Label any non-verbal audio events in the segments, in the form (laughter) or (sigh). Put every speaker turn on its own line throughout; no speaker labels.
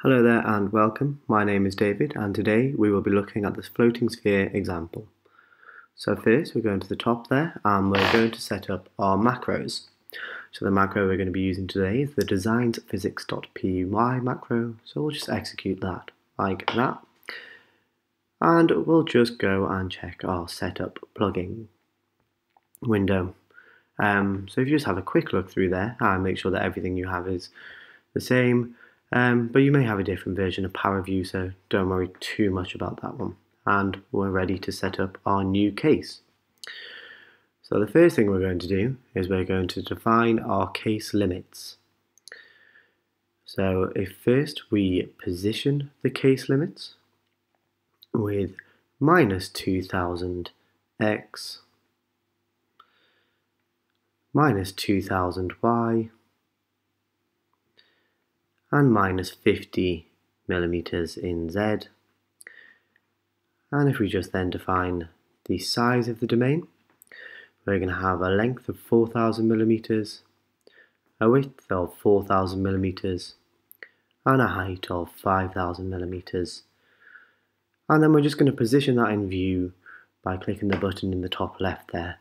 Hello there and welcome. My name is David and today we will be looking at this floating sphere example. So first we're going to the top there and we're going to set up our macros. So the macro we're going to be using today is the DesignSPHysics.py macro. So we'll just execute that like that. And we'll just go and check our setup plugin window. Um, so if you just have a quick look through there and make sure that everything you have is the same, um, but you may have a different version of ParaView, so don't worry too much about that one. And we're ready to set up our new case. So the first thing we're going to do is we're going to define our case limits. So if first we position the case limits with minus 2000 x minus 2000 y and minus 50 millimeters in Z. And if we just then define the size of the domain, we're going to have a length of 4000 millimeters, a width of 4000 millimeters, and a height of 5000 millimeters. And then we're just going to position that in view by clicking the button in the top left there.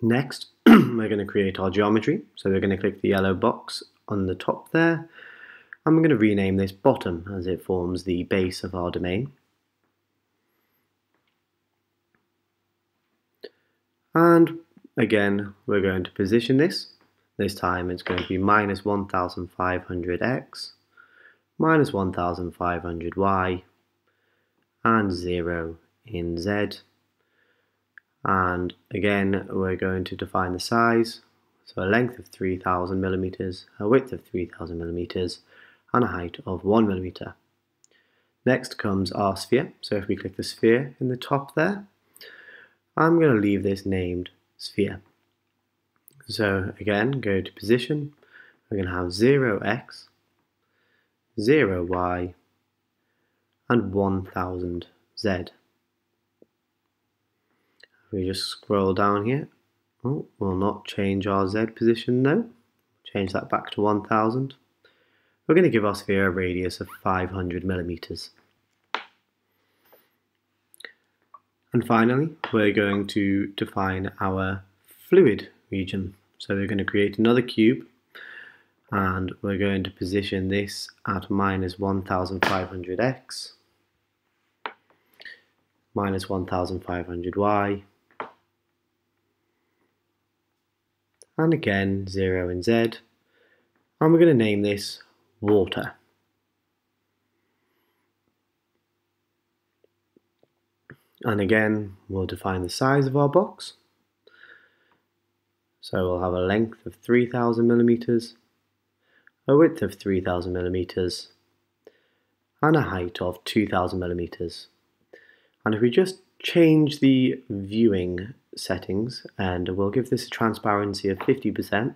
Next, (clears throat) we're going to create our geometry. So we're going to click the yellow box on the top there. And we're going to rename this bottom as it forms the base of our domain. And again, we're going to position this. This time it's going to be minus 1500x, minus 1500y, and 0 in z. And again, we're going to define the size so a length of 3000 millimeters, a width of 3000 millimeters, and a height of 1 millimeter. Next comes our sphere. So if we click the sphere in the top there, I'm going to leave this named sphere. So again, go to position. We're going to have 0x, 0y, and 1000 z. We just scroll down here, We'll not change our Z position though. Change that back to 1000. We're going to give our sphere a radius of 500 millimeters. And finally, we're going to define our fluid region. So we're going to create another cube and we're going to position this at minus 1500x, minus 1500y, and again 0 in Z and we're going to name this water. And again we'll define the size of our box. So we'll have a length of 3000 millimeters, a width of 3000 millimeters, and a height of 2000 millimeters. And if we just change the viewing settings and we'll give this a transparency of 50%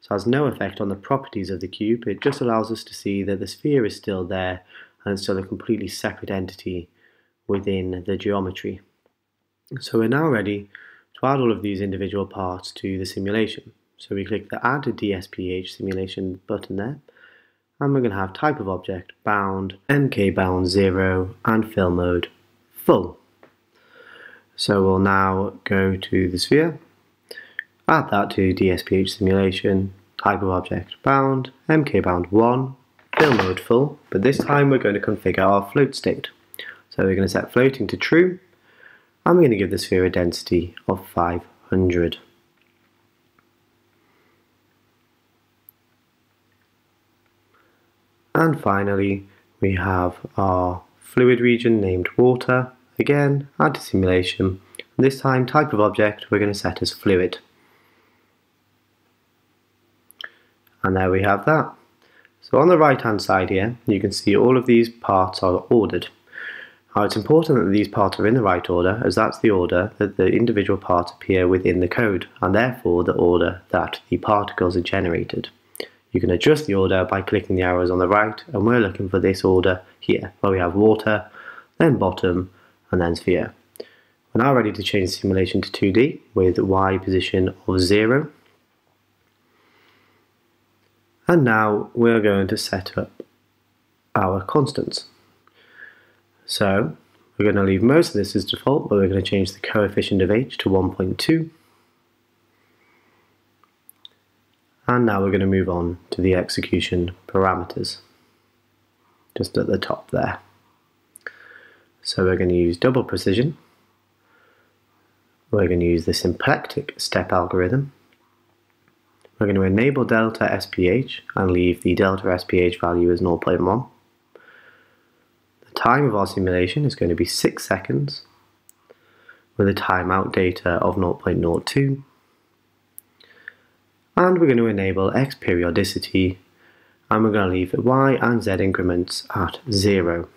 so it has no effect on the properties of the cube. It just allows us to see that the sphere is still there and still a completely separate entity within the geometry. So we're now ready to add all of these individual parts to the simulation. So we click the add to DSPH simulation button there and we're going to have type of object bound mk bound 0 and fill mode full so we'll now go to the sphere, add that to DSPH simulation, type of object bound, MK bound 1, fill mode full, but this time we're going to configure our float state. So we're going to set floating to true, and we're going to give the sphere a density of 500. And finally, we have our fluid region named water, Again, add to simulation. This time, type of object we're going to set as fluid. And there we have that. So on the right hand side here, you can see all of these parts are ordered. Now it's important that these parts are in the right order as that's the order that the individual parts appear within the code and therefore the order that the particles are generated. You can adjust the order by clicking the arrows on the right and we're looking for this order here where we have water, then bottom, and then sphere. We're now ready to change the simulation to 2D with y position of 0. And now we're going to set up our constants. So we're going to leave most of this as default, but we're going to change the coefficient of h to 1.2. And now we're going to move on to the execution parameters, just at the top there. So we're going to use double precision. We're going to use the symplectic step algorithm. We're going to enable delta SPH and leave the delta SPH value as 0.1. The time of our simulation is going to be 6 seconds with a timeout data of 0.02 and we're going to enable X periodicity and we're going to leave Y and Z increments at 0.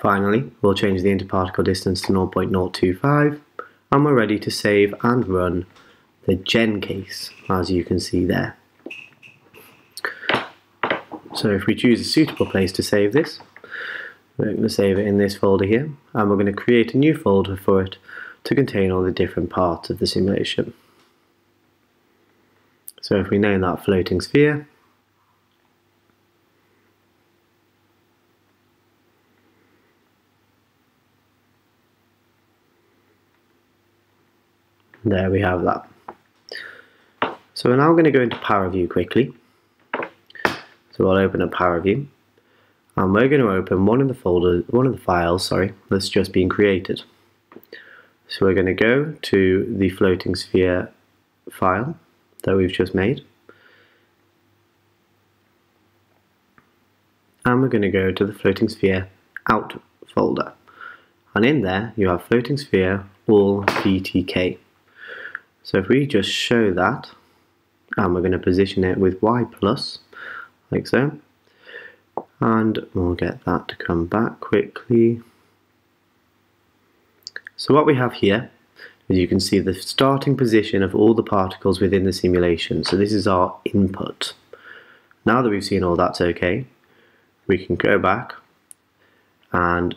Finally, we'll change the interparticle distance to 0.025 and we're ready to save and run the gen case as you can see there. So if we choose a suitable place to save this, we're going to save it in this folder here and we're going to create a new folder for it to contain all the different parts of the simulation. So if we name that floating sphere, there we have that. So we're now going to go into ParaView quickly. So I'll open up ParaView and we're going to open one of the folders, one of the files, sorry, that's just been created. So we're going to go to the floating sphere file that we've just made. And we're going to go to the floating sphere out folder. And in there you have floating sphere all VTK. So if we just show that, and we're going to position it with Y plus, like so, and we'll get that to come back quickly. So what we have here is you can see the starting position of all the particles within the simulation. So this is our input. Now that we've seen all that's okay, we can go back and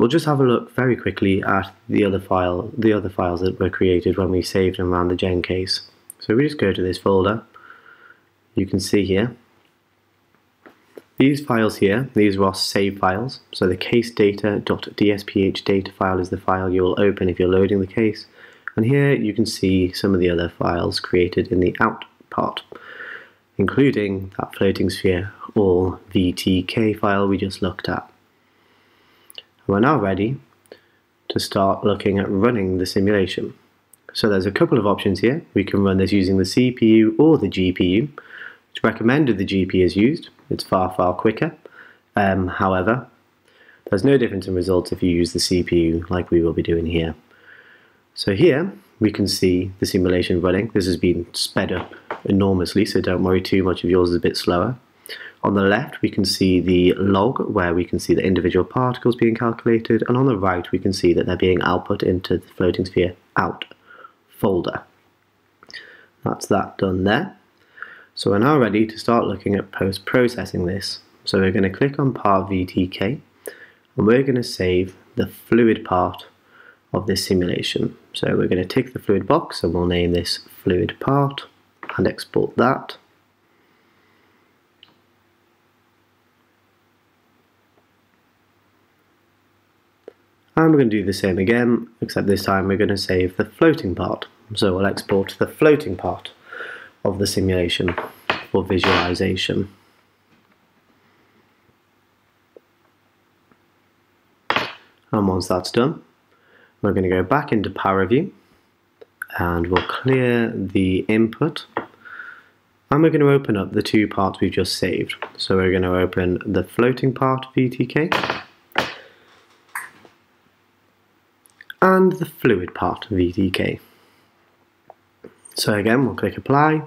we'll just have a look very quickly at the other file, the other files that were created when we saved and ran the gen case. So we just go to this folder. You can see here these files here, these our save files. So the case data.dsph data file is the file you'll open if you're loading the case. And here you can see some of the other files created in the out part, including that floating sphere or VTK file we just looked at. We're now ready to start looking at running the simulation. So there's a couple of options here. We can run this using the CPU or the GPU. It's recommended the GPU is used, it's far, far quicker. Um, however, there's no difference in results if you use the CPU like we will be doing here. So here we can see the simulation running. This has been sped up enormously, so don't worry too much if yours is a bit slower. On the left we can see the log where we can see the individual particles being calculated and on the right we can see that they're being output into the floating sphere out folder. That's that done there. So we're now ready to start looking at post-processing this. So we're going to click on part VTK and we're going to save the fluid part of this simulation. So we're going to tick the fluid box and we'll name this fluid part and export that. And we're going to do the same again, except this time we're going to save the floating part. So we'll export the floating part of the simulation for visualization. And once that's done, we're going to go back into ParaView and we'll clear the input and we're going to open up the two parts we've just saved. So we're going to open the floating part VTK and the fluid part VTK. So again, we'll click apply,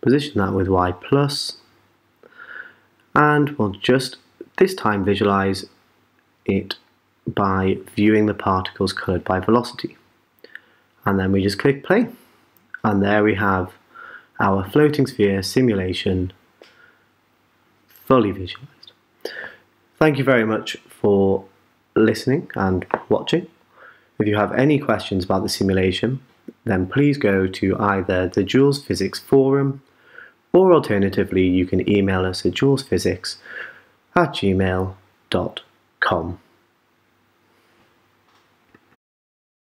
position that with Y plus, and we'll just this time visualize it by viewing the particles colored by velocity. And then we just click play. And there we have our floating sphere simulation fully visualized. Thank you very much for listening and watching. If you have any questions about the simulation, then please go to either the DualSPHysics Forum or alternatively, you can email us at dualsphysics at gmail.com.